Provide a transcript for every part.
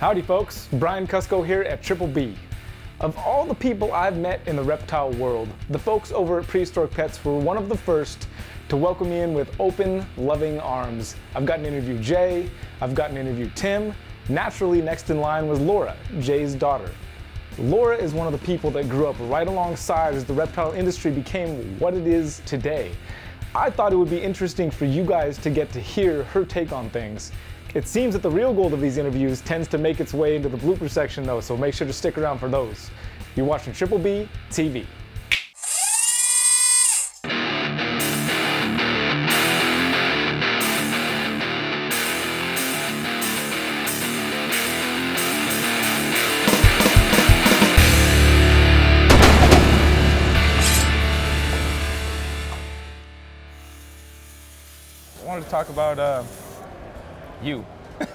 Howdy folks, Brian Kusko here at Triple B. Of all the people I've met in the reptile world, the folks over at Prehistoric Pets were one of the first to welcome me in with open, loving arms. I've gotten to interview Jay, I've gotten to interview Tim. Naturally, next in line was Laura, Jay's daughter. Laura is one of the people that grew up right alongside as the reptile industry became what it is today. I thought it would be interesting for you guys to get to hear her take on things. It seems that the real gold of these interviews tends to make its way into the blooper section though, so make sure to stick around for those. You're watching Triple B TV. I wanted to talk about uh, you,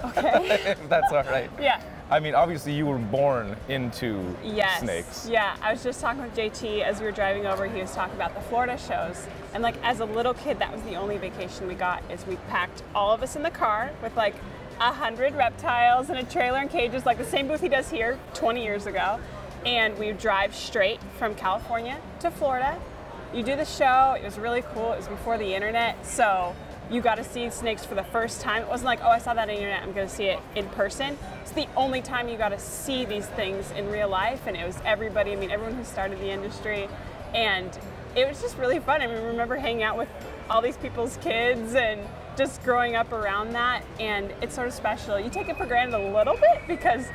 Okay. if that's all right. yeah. I mean, obviously you were born into Yes. snakes. Yeah. I was just talking with JT as we were driving over. He was talking about the Florida shows, and like as a little kid, that was the only vacation we got. Is we packed all of us in the car with like a hundred reptiles in a trailer and cages, like the same booth he does here 20 years ago, and we would drive straight from California to Florida. You do the show. It was really cool. It was before the internet, so you got to see snakes for the first time. It wasn't like, oh, I saw that on the internet, I'm going to see it in person. It's the only time you got to see these things in real life, and it was everybody. I mean, everyone who started the industry, and it was just really fun. I mean, I remember hanging out with all these people's kids and just growing up around that, and it's sort of special. You take it for granted a little bit because.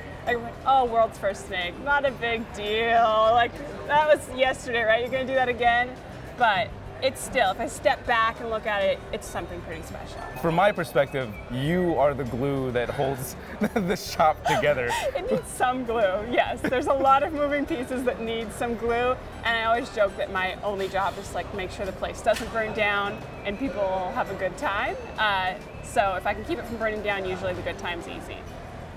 Oh, world's first snake, not a big deal. Like, that was yesterday, right? You're gonna do that again? But it's still, if I step back and look at it, it's something pretty special. From my perspective, you are the glue that holds the shop together. It needs some glue, yes. There's a lot of moving pieces that need some glue, and I always joke that my only job is like make sure the place doesn't burn down and people have a good time. Uh, so if I can keep it from burning down, usually the good time's easy.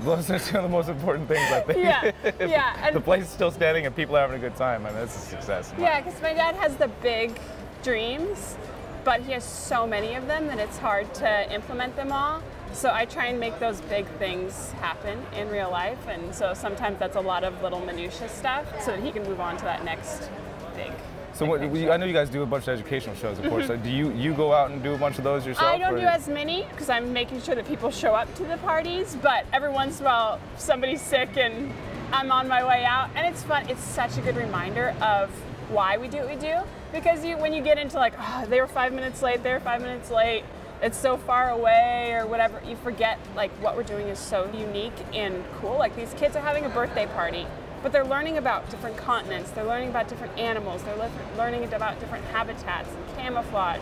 Those are two of the most important things, I think. Yeah, yeah, and- the place is still standing and people are having a good time, I mean, that's a success. Yeah, because my dad has the big dreams, but he has so many of them that it's hard to implement them all. So I try and make those big things happen in real life, and so sometimes that's a lot of little minutia stuff, so that he can move on to that next big. So what, I know you guys do a bunch of educational shows, of course. So do you you go out and do a bunch of those yourself? Mm-hmm. I don't or- do as many because I'm making sure that people show up to the parties, but every once in a while somebody's sick and I'm on my way out, and it's fun. It's such a good reminder of why we do what we do because you when you get into like oh, they were five minutes late, they were five minutes late. It's so far away, or whatever. You forget like what we're doing is so unique and cool. Like these kids are having a birthday party, but they're learning about different continents. They're learning about different animals. They're lear- learning about different habitats and camouflage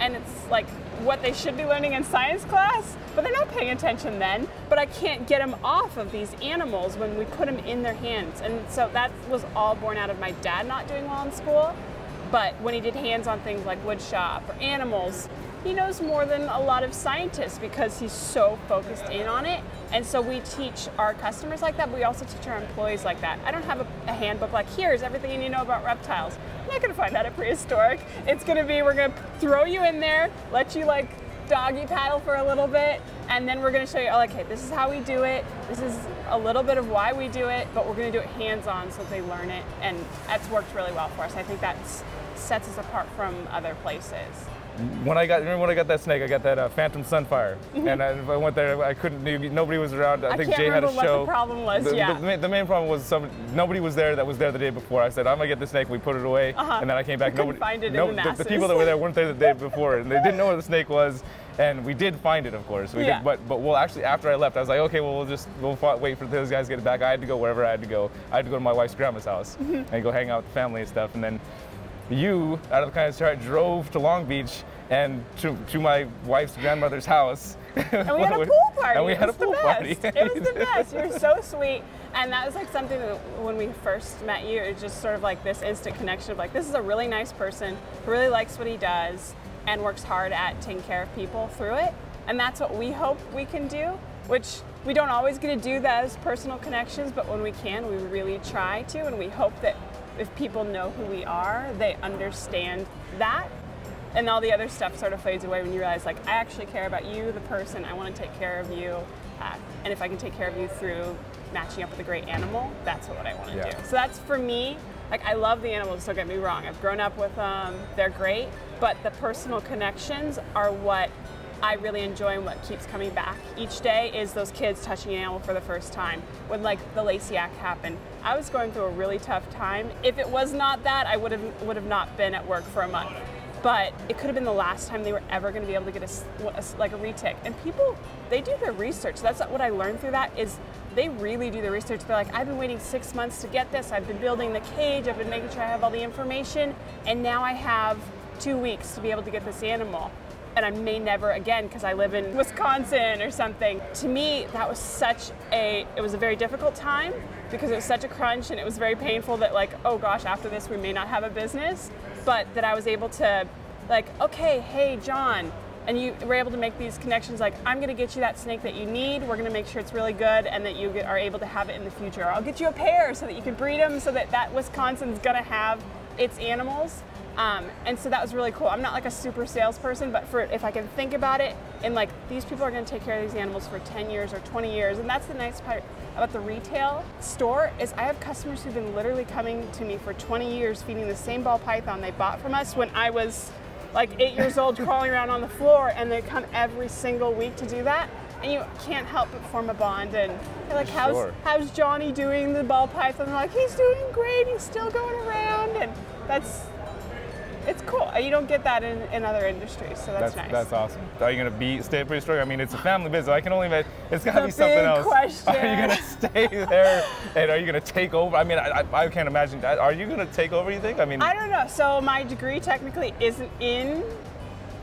and it's like what they should be learning in science class, but they're not paying attention then. But I can't get them off of these animals when we put them in their hands. And so that was all born out of my dad not doing well in school. But when he did hands on things like wood shop or animals, he knows more than a lot of scientists because he's so focused in on it. And so we teach our customers like that, but we also teach our employees like that. I don't have a, a handbook like, here's everything you need to know about reptiles. You're not gonna find that at prehistoric. It's gonna be, we're gonna throw you in there, let you like doggy paddle for a little bit, and then we're gonna show you, oh, okay, this is how we do it. This is a little bit of why we do it, but we're gonna do it hands-on so they learn it. And that's worked really well for us. I think that sets us apart from other places. When I got remember when I got that snake, I got that uh, Phantom Sunfire, and I, I went there. I couldn't. Nobody was around. I, Mm-hmm. I think Jay had a what the show. problem was, The, yeah. the, main- the main problem was some nobody was there that was there the day before. I said I'm gonna get the snake. We put it away, Uh-huh. and then I came back. We nobody, find it in no, the the, people that were there weren't there the day before, and they didn't know where the snake was. And we did find it, of course. We Yeah. did, but but well, actually, after I left, I was like, okay, well, we'll just we'll wait for those guys to get it back. I had to go wherever I had to go. I had to go to my wife's grandma's house Mm-hmm. and go hang out with the family and stuff. And then you, out of the kind of start, drove to Long Beach and to, to my wife's grandmother's house. And we had a pool party. And we had a was the pool party. best. It was the best. You're so sweet. And that was like something that when we first met you, it was just sort of like this instant connection of like, this is a really nice person who really likes what he does and works hard at taking care of people through it. And that's what we hope we can do, which we don't always get to do those personal connections, but when we can, we really try to. And we hope that if people know who we are, they understand that and all the other stuff sort of fades away when you realize like I actually care about you, the person. I want to take care of you, uh, and if I can take care of you through matching up with a great animal, that's what I want to Yeah. do. So that's for me. Like I love the animals. Don't get me wrong. I've grown up with them. They're great, but the personal connections are what I really enjoy and what keeps coming back each day is those kids touching an animal for the first time. When like the Lacey Act happened, I was going through a really tough time. If it was not that, I would have would have not been at work for a month. But it could have been the last time they were ever going to be able to get a, a like a retic. And people, they do their research. That's what I learned through that is they really do the research. They're like, I've been waiting six months to get this. I've been building the cage. I've been making sure I have all the information, and now I have two weeks to be able to get this animal and I may never again because I live in Wisconsin or something. To me, that was such a it was a very difficult time because it was such a crunch and it was very painful that like oh gosh after this we may not have a business, but that I was able to like okay hey John. And you were able to make these connections like, I'm gonna get you that snake that you need, we're gonna make sure it's really good, and that you get, are able to have it in the future. I'll get you a pair so that you can breed them so that that Wisconsin's gonna have its animals. Um, and so that was really cool. I'm not like a super salesperson, but for if I can think about it, and like these people are going to take care of these animals for 10 years or 20 years, and that's the nice part about the retail store is I have customers who've been literally coming to me for 20 years feeding the same ball python they bought from us when I was like eight years old crawling around on the floor, and they come every single week to do that. And you can't help but form a bond. And they're like, "How's Sure. how's Johnny doing the ball python?" They're like, "He's doing great. He's still going around." And that's. Uh, you don't get that in, in other industries, so that's, That's nice. that's awesome. Are you gonna be stay at Prehistoric? I mean, it's a family business. I can only imagine it's gotta The be something else. question. Are you gonna stay there, and are you gonna take over? I mean, I, I, I can't imagine. that. Are you gonna take over? You think? I mean, I don't know. So my degree technically isn't in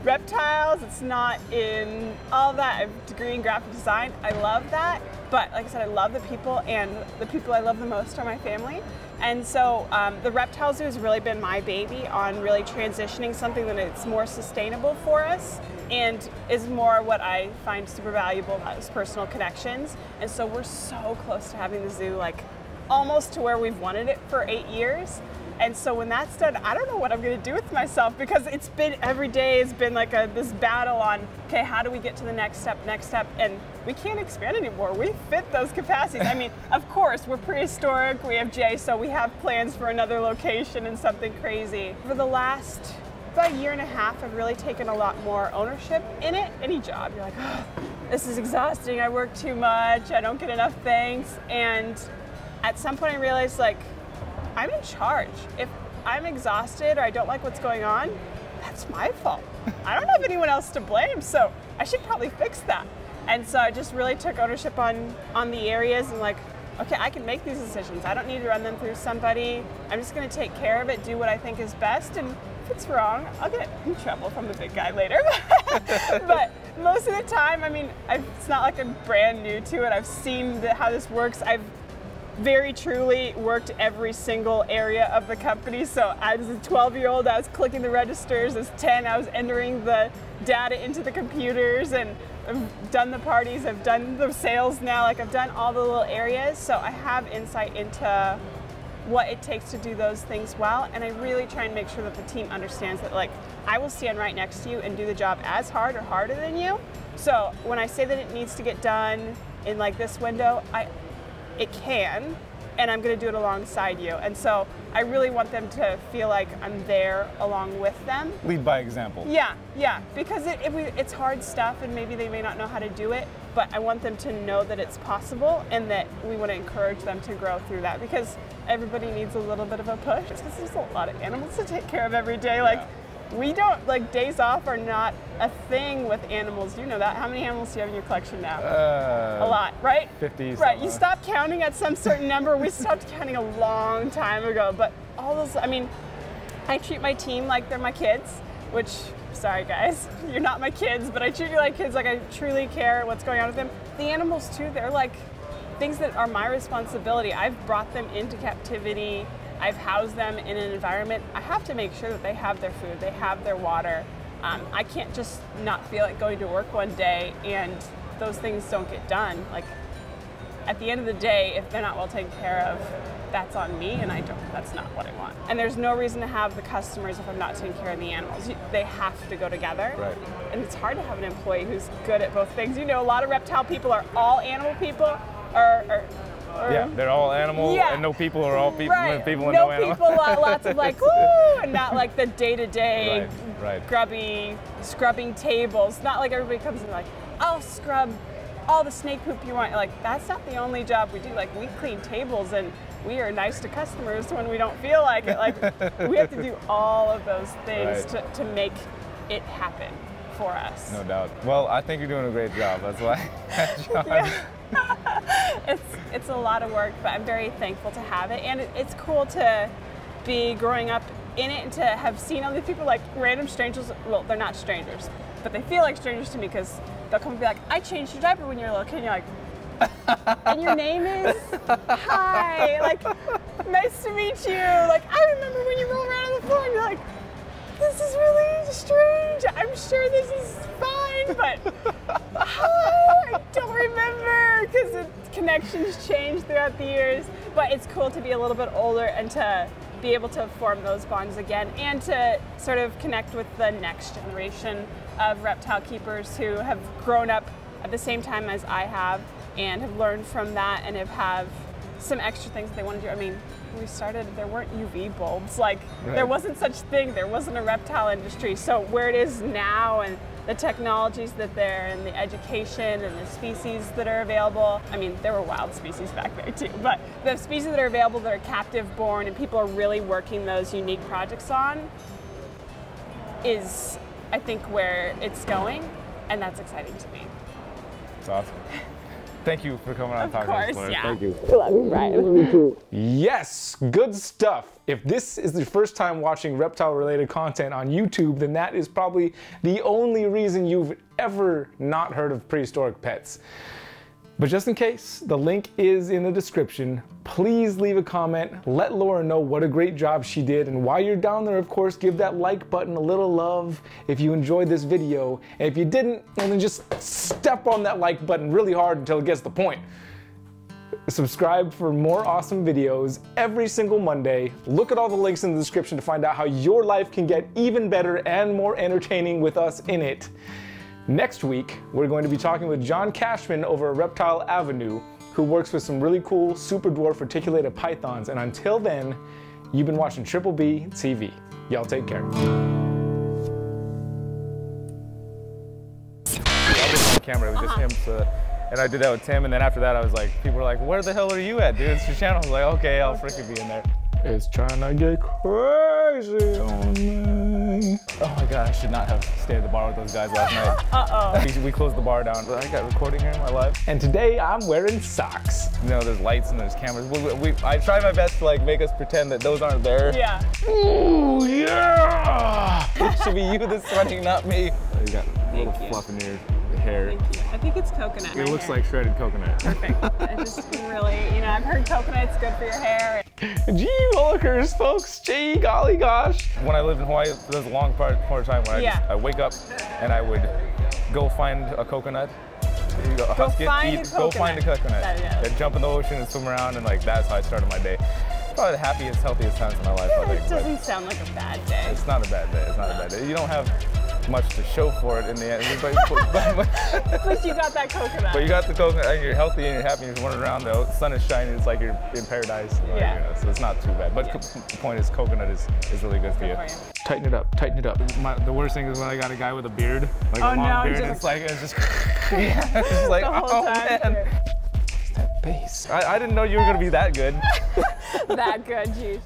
reptiles. It's not in all that. I have a degree in graphic design. I love that. But like I said, I love the people, and the people I love the most are my family. And so um, the reptile zoo has really been my baby on really transitioning something that it's more sustainable for us and is more what I find super valuable those personal connections. And so we're so close to having the zoo like almost to where we've wanted it for eight years. And so when that's done, I don't know what I'm going to do with myself because it's been every day has been like a this battle on okay, how do we get to the next step, next step, and we can't expand anymore. We fit those capacities. I mean, of course, we're prehistoric. We have Jay, so we have plans for another location and something crazy. For the last about a year and a half, I've really taken a lot more ownership in it. Any job, you're like, oh, this is exhausting. I work too much. I don't get enough thanks. And at some point, I realized like I'm in charge. If I'm exhausted or I don't like what's going on, that's my fault. I don't have anyone else to blame, so I should probably fix that. And so I just really took ownership on on the areas and like, okay, I can make these decisions. I don't need to run them through somebody. I'm just going to take care of it, do what I think is best, and if it's wrong, I'll get in trouble from the big guy later. but most of the time, I mean, I've, it's not like I'm brand new to it. I've seen the, how this works. I've very truly worked every single area of the company. So as a 12 year old, I was clicking the registers. As 10, I was entering the data into the computers and I've done the parties, I've done the sales now, like I've done all the little areas. So I have insight into what it takes to do those things well. And I really try and make sure that the team understands that like I will stand right next to you and do the job as hard or harder than you. So when I say that it needs to get done in like this window, I it can and I'm going to do it alongside you. And so I really want them to feel like I'm there along with them. lead by example. Yeah, yeah, because it, it, it's hard stuff and maybe they may not know how to do it, but I want them to know that it's possible and that we want to encourage them to grow through that because everybody needs a little bit of a push because there's a lot of animals to take care of every day. Like, we don't, like, days off are not a thing with animals. You know that. How many animals do you have in your collection now? Uh, a lot, right? 50 Right. You something. stop counting at some certain number. We stopped counting a long time ago. But all those, I mean, I treat my team like they're my kids, which, sorry guys, you're not my kids, but I treat you like kids. Like I truly care what's going on with them. The animals too, they're like things that are my responsibility. I've brought them into captivity. I've housed them in an environment. I have to make sure that they have their food, they have their water. Um, I can't just not feel like going to work one day and those things don't get done. Like at the end of the day, if they're not well taken care of, that's on me, and I don't. That's not what I want. And there's no reason to have the customers if I'm not taking care of the animals. You- They have to go together. Right. And it's hard to have an employee who's good at both things. You know, a lot of reptile people are all animal people, or, or, or Yeah, they're all animal Yeah. and no people are all people. right. People and no no, animal. people, uh, lo- lots of like woo, and not like the day-to-day Right, right. grubby scrubbing tables. Not like everybody comes in like, I'll scrub all the snake poop you want. Like that's not the only job we do. Like we clean tables and we are nice to customers when we don't feel like it. Like we have to do all of those things Right. to, to make it happen for us. No doubt. Well, I think you're doing a great job. That's why. John, it's it's a lot of work, but I'm very thankful to have it, and it, it's cool to be growing up in it and to have seen all these people like random strangers. Well, they're not strangers, but they feel like strangers to me because they'll come and be like, "I changed your diaper when you were a little kid." And you're like. and your name is hi like nice to meet you like i remember when you roll around on the floor and you're like this is really strange i'm sure this is fine but hi ah, i don't remember because the connections change throughout the years but it's cool to be a little bit older and to be able to form those bonds again and to sort of connect with the next generation of reptile keepers who have grown up at the same time as I have and have learned from that and have have some extra things that they want to do. I mean, when we started, there weren't UV bulbs. Like, there wasn't such thing. There wasn't a reptile industry. So where it is now and the technologies that they're and the education and the species that are available. I mean, there were wild species back there too, but the species that are available that are captive born and people are really working those unique projects on is, I think, where it's going. And that's exciting to me. It's awesome. Thank you for coming on and Of talking course, yeah. Thank you. Love you, Brian. Yes, good stuff. If this is the first time watching reptile related content on YouTube, then that is probably the only reason you've ever not heard of prehistoric pets. But just in case, the link is in the description. Please leave a comment. Let Laura know what a great job she did. And while you're down there, of course, give that like button a little love if you enjoyed this video. And if you didn't, well, then just step on that like button really hard until it gets the point. Subscribe for more awesome videos every single Monday. Look at all the links in the description to find out how your life can get even better and more entertaining with us in it. Next week, we're going to be talking with John Cashman over at Reptile Avenue, who works with some really cool super dwarf reticulated pythons. And until then, you've been watching Triple B TV. Y'all take care. I did on camera. It was just him. Uh-huh. So, and I did that with Tim. And then after that, I was like, people were like, where the hell are you at, dude? It's your channel. I was like, okay, I'll freaking be in there. It's trying to get crazy on me. Oh my god, I should not have stayed at the bar with those guys last night. Uh-oh. We, we closed the bar down. I got recording here in my life. And today I'm wearing socks. You know, there's lights and there's cameras. We, we, we- I try my best to like make us pretend that those aren't there. Yeah. Ooh, yeah! It should be you that's sweating, not me. Oh, you got a little you. fluff in your hair. Thank you. I think it's coconut. It looks hair. like shredded coconut. Perfect. I just really, you know, I've heard coconut's good for your hair. Gee willikers, folks. Gee golly gosh. when I lived in Hawaii, there was a long part, part of time where I, Yeah. just, I wake up and I would go find a coconut. You Go, husk it, find eat, a go find a coconut. coconut. That- yeah. Then jump in the ocean and swim around, and like that's how I started my day. Probably the happiest, healthiest times of my life, I It think. But doesn't sound like a bad day. it's not a bad day. It's not a bad day. You don't have much to show for it in the end, but, but, but, At least you got that coconut. but you got the coconut, and you're healthy and you're happy. and You're running around. The sun is shining. It's like you're in paradise. like, Yeah. you know, so it's not too bad. But Yeah. the point is, coconut is, is really good for you. for you. Tighten it up, tighten it up. My, the worst thing is when I got a guy with a beard, like Oh, a long no, beard, just- and it's like it's just yeah, it's just like The whole oh time. man, That bass. I, I didn't know you were gonna be that good. that good, geez.